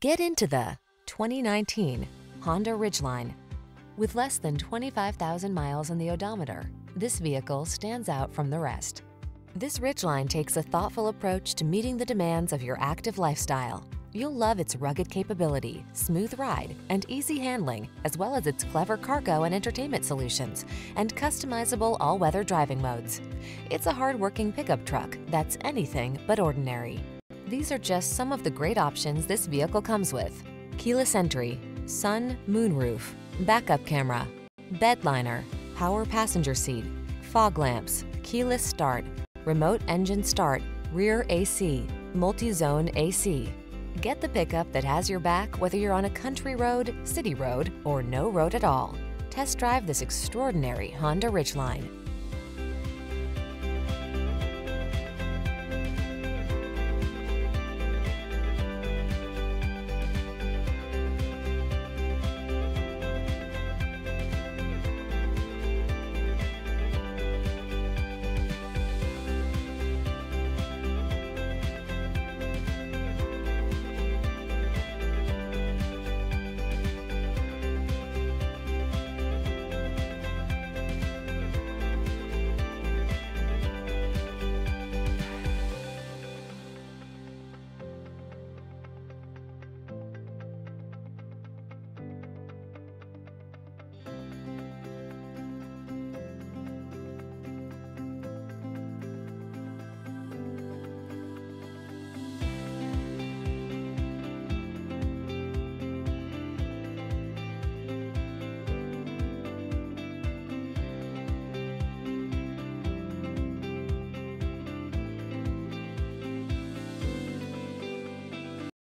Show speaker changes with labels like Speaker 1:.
Speaker 1: Get into the 2019 Honda Ridgeline. With less than 25,000 miles on the odometer, this vehicle stands out from the rest. This Ridgeline takes a thoughtful approach to meeting the demands of your active lifestyle. You'll love its rugged capability, smooth ride, and easy handling, as well as its clever cargo and entertainment solutions, and customizable all-weather driving modes. It's a hard-working pickup truck that's anything but ordinary. These are just some of the great options this vehicle comes with. Keyless entry, sun, moonroof, backup camera, bed liner, power passenger seat, fog lamps, keyless start, remote engine start, rear AC, multi-zone AC. Get the pickup that has your back whether you're on a country road, city road, or no road at all. Test drive this extraordinary Honda Ridgeline.